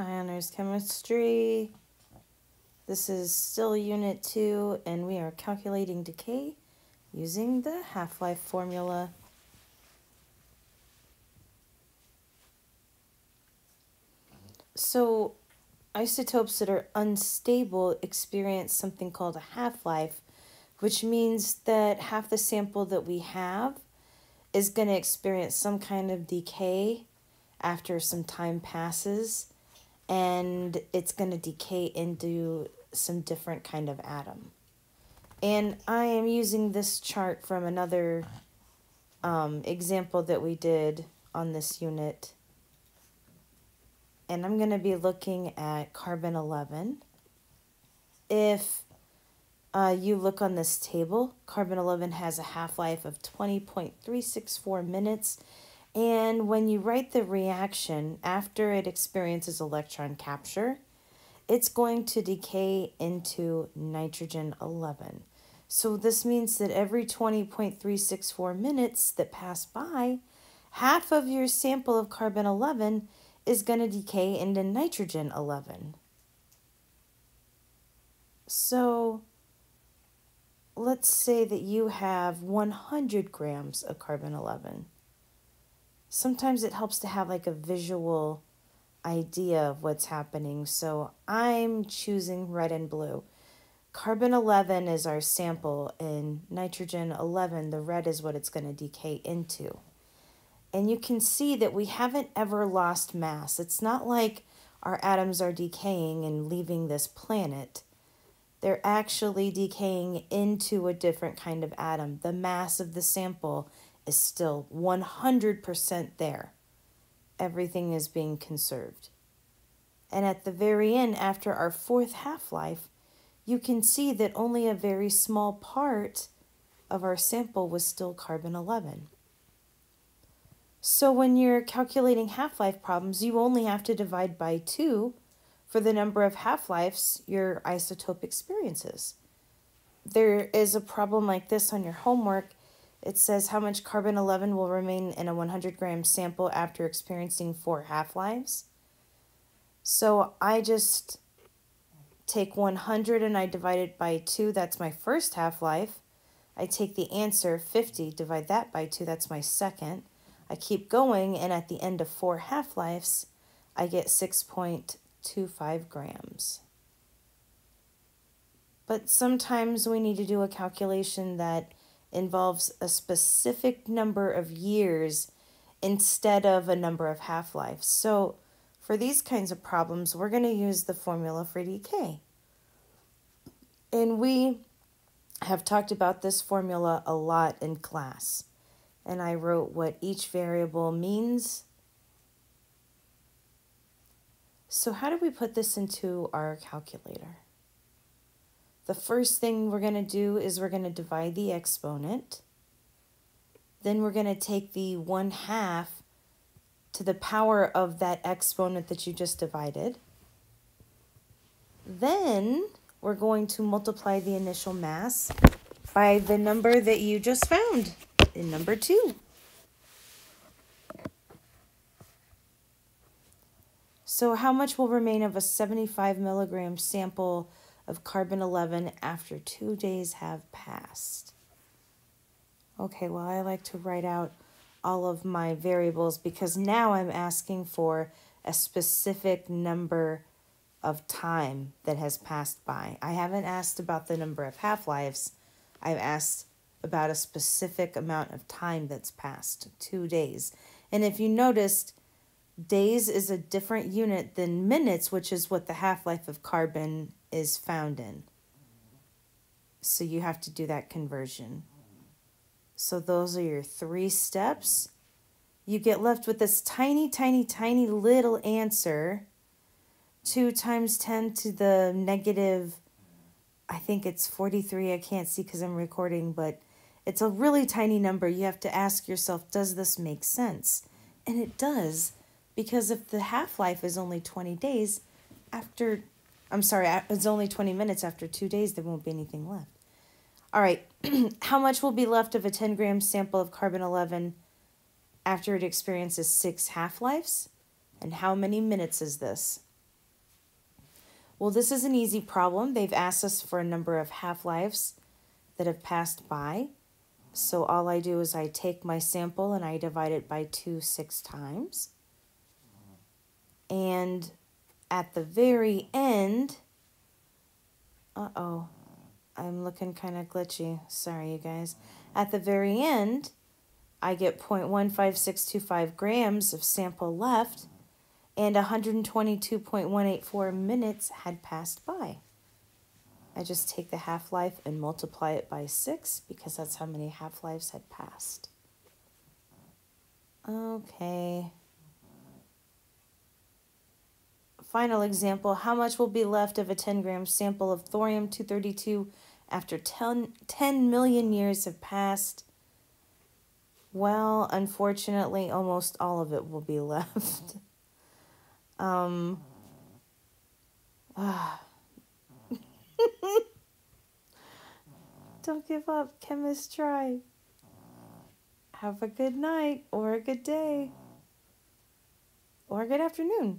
Honors Chemistry. This is still Unit 2, and we are calculating decay using the half-life formula. So, isotopes that are unstable experience something called a half-life, which means that half the sample that we have is going to experience some kind of decay after some time passes and it's going to decay into some different kind of atom. And I am using this chart from another um, example that we did on this unit. And I'm going to be looking at carbon 11. If uh, you look on this table, carbon 11 has a half-life of 20.364 minutes and when you write the reaction after it experiences electron capture, it's going to decay into nitrogen 11. So this means that every 20.364 minutes that pass by, half of your sample of carbon 11 is going to decay into nitrogen 11. So let's say that you have 100 grams of carbon 11 sometimes it helps to have like a visual idea of what's happening. So I'm choosing red and blue. Carbon 11 is our sample, and nitrogen 11, the red is what it's going to decay into. And you can see that we haven't ever lost mass. It's not like our atoms are decaying and leaving this planet. They're actually decaying into a different kind of atom. The mass of the sample is still 100% there. Everything is being conserved. And at the very end, after our fourth half life, you can see that only a very small part of our sample was still carbon 11. So when you're calculating half-life problems, you only have to divide by 2 for the number of half-lives your isotope experiences. There is a problem like this on your homework it says how much carbon 11 will remain in a 100 gram sample after experiencing four half lives. So I just take 100 and I divide it by 2, that's my first half life. I take the answer 50, divide that by 2, that's my second. I keep going, and at the end of four half lives, I get 6.25 grams. But sometimes we need to do a calculation that involves a specific number of years instead of a number of half-lives. So for these kinds of problems, we're going to use the formula for decay. And we have talked about this formula a lot in class. And I wrote what each variable means. So how do we put this into our calculator? The first thing we're going to do is we're going to divide the exponent. Then we're going to take the 1 half to the power of that exponent that you just divided. Then we're going to multiply the initial mass by the number that you just found in number 2. So how much will remain of a 75 milligram sample of carbon 11 after two days have passed. Okay, well, I like to write out all of my variables because now I'm asking for a specific number of time that has passed by. I haven't asked about the number of half-lives. I've asked about a specific amount of time that's passed, two days. And if you noticed, days is a different unit than minutes, which is what the half-life of carbon is found in. So you have to do that conversion. So those are your three steps. You get left with this tiny, tiny, tiny little answer. 2 times 10 to the negative, I think it's 43. I can't see because I'm recording, but it's a really tiny number. You have to ask yourself, does this make sense? And it does, because if the half-life is only 20 days, after I'm sorry, it's only 20 minutes after two days, there won't be anything left. All right, how much will be left of a 10 gram sample of carbon 11 after it experiences six half lives? And how many minutes is this? Well, this is an easy problem. They've asked us for a number of half-lives that have passed by. So all I do is I take my sample and I divide it by 2 six times. And at the very end, uh-oh, I'm looking kind of glitchy. Sorry, you guys. At the very end, I get 0.15625 grams of sample left and 122.184 minutes had passed by. I just take the half-life and multiply it by 6 because that's how many half-lives had passed. Okay. Final example, how much will be left of a 10 gram sample of thorium-232 after 10, 10 million years have passed? Well, unfortunately, almost all of it will be left. um. Don't give up, chemist try. Have a good night or a good day or a good afternoon.